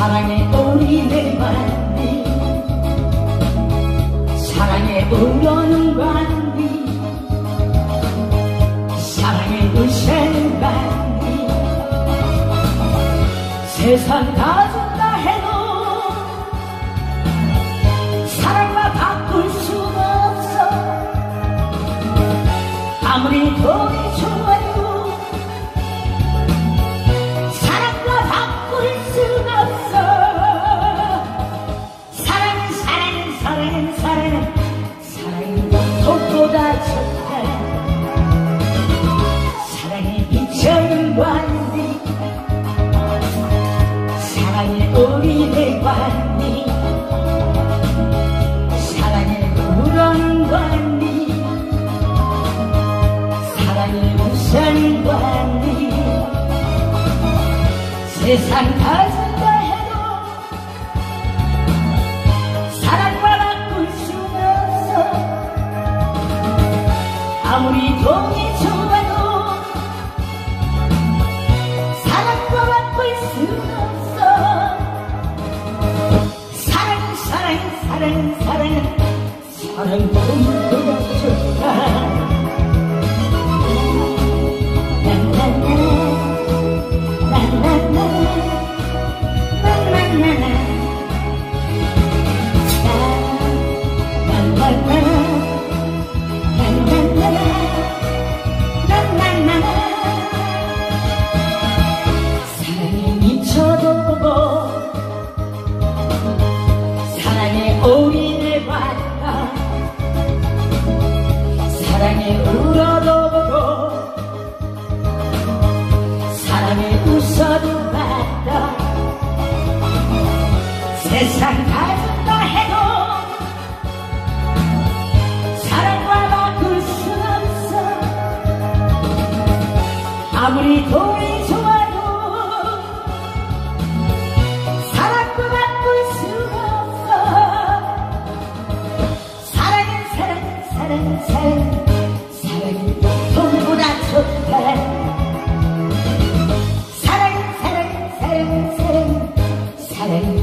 사랑의 우리네 왕님 사랑의 우러는 왕님 사랑의 우신 왕님 세상 다 준다 해도 사랑과 바꿀 수가 없어. 아무리 돈이 좋 사랑의 이천 관리 사랑의 우리네 관리 사랑의 우런 관리 사랑의 우선 관리 세상 다 아무리 돈이 좋아도 사랑과 바꿀 수가 없어. 사랑은 사랑은 사랑은 사랑은 사랑은 사랑에 울어도 보고 사랑에 웃어도 받아 세상 다 준다 해도 사랑과 바꿀 수 없어. 아무리 돈이 사